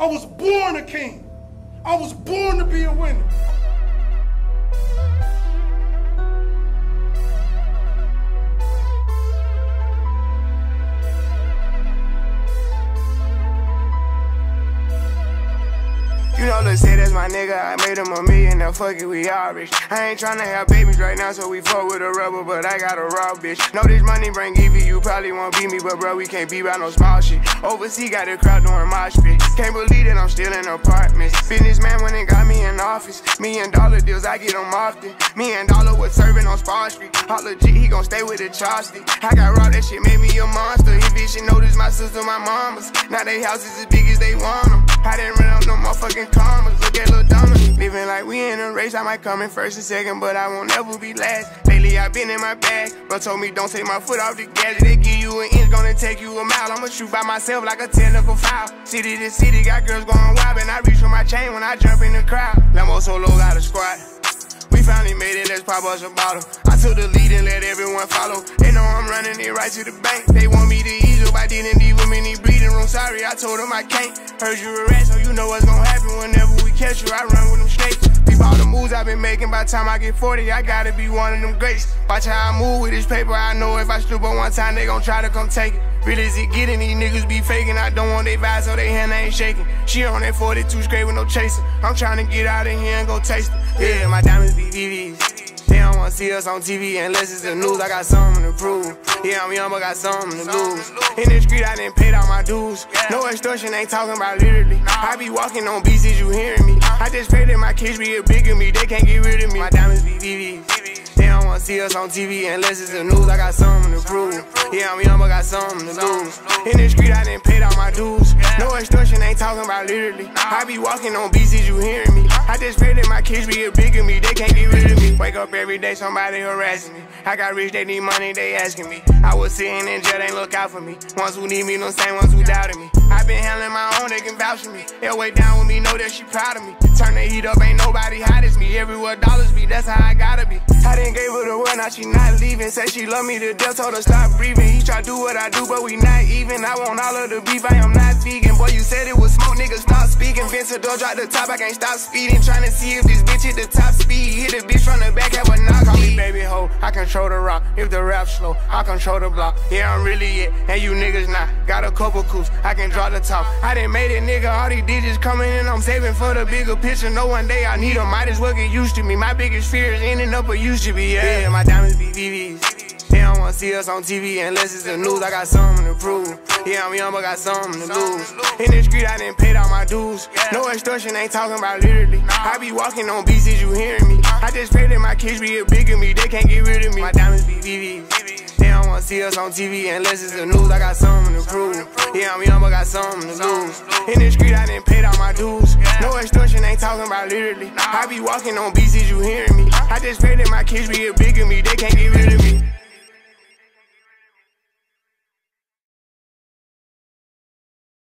I was born a king. I was born to be a winner. Say that's my nigga. I made him a million, now fuck it, we all rich. I ain't tryna have babies right now, so we fuck with a rubber, but I got a raw bitch. Know this money bring Evie, you probably won't beat me, but bro, we can't be by no small shit. Overseas got the crowd doing mosh pit. Can't believe that I'm still in apartments. Businessman went and got me in office. Me and Dollar deals, I get them often. Me and Dollar was serving on Spar Street. All legit, he gon' stay with the chopstick. I got raw, that shit made me a monster. If she notice my sister, my mamas. Now they houses as big as they want them. I didn't run up no motherfucking commas. Donna. Living like we in a race. I might come in first and second, but I won't ever be last. Lately, I've been in my bag. Bro told me don't take my foot off the gas. They give you an inch, gonna take you a mile. I'ma shoot by myself like a technical foul. City to city, got girls going wild. And I reach for my chain when I jump in the crowd. Lambo solo got a squad. We finally made it, let's pop us a bottle. I took the lead and let everyone follow. They know I'm running it right to the bank. They want me to ease up, I didn't need women in breathing Sorry, I told them I can't. Heard you a rat, so you know what's gonna happen whenever we catch you. I run with them snakes. Peep all the moves I've been making. By the time I get 40, I gotta be one of them greats. Watch how I move with this paper. I know if I slip on one time, they gon' try to come take it. Really is it getting these niggas be faking? I don't want they vibes so they hand ain't shaking. She on that 42 straight with no chaser. I'm trying to get out of here and go taste it. Yeah, my diamonds be VVs. Don't wanna see us on TV unless it's the news. I got something to prove. Yeah, I'm young, but got something to lose. In the street, I didn't pay all my dues. No extortion, ain't talking about literally. I be walking on beats, is you hearing me? I just pray that my kids be a bigger me. They can't get rid of me. My diamonds be VVs. They don't wanna see us on TV unless it's the news. I got something to prove. Yeah, I'm young, but got something to lose. In the street, I didn't pay all my dues. About literally. I be walking on beats, you hearing me? I just pray that my kids be a bigger me. They can't get rid of me. Wake up every day, somebody harassing me. I got rich, they need money, they asking me. I was sitting in jail, they look out for me. Ones who need me, no same ones who doubted me. I been handling my own, they can vouch for me. They'll down with me, know that she proud of me. Turn the heat up, ain't nobody hot as me. Everywhere dollars be, that's how I gotta be. I didn't gave her the word, now she not leaving. Said she love me to death, told her stop breathing. He try do what I do, but we not even. I want all of the beef, I am not vegan. Boy, you said it was smoke, nigga, stop speaking. Vince door drop the top, I can't stop speeding. Trying to see if this bitch hit the top speed. Hit the bitch from the back, have a knock. Call me baby hoe, I control the rock. If the rap slow, I control the block. Yeah, I'm really it, and you niggas not. Got a couple coups, I can draw the top. I done made it, nigga, all these digits coming in. I'm saving for the bigger picture. No one day I need them, might as well get used to me. My biggest fear is ending up a used to be. Yeah, yeah my diamonds be VVs. They don't wanna see us on TV unless it's the news. I got something to prove. Yeah, I'm young, but got something to lose. In the street, I didn't pay all my dues. No extortion, ain't talking about literally. I be walking on beats, is you hearing me? Uh-huh. I just pray that my kids be a bigger me. They can't get rid of me. My diamonds be VVs. They don't wanna see us on TV unless it's the news. I got something to prove. Yeah, I'm young, but got something to lose. In the street, I didn't pay all my dues. No extortion, ain't talking about literally. I be walking on beats, is you hearing me? Uh-huh. I just pray that my kids be a bigger me. They can't get rid of me.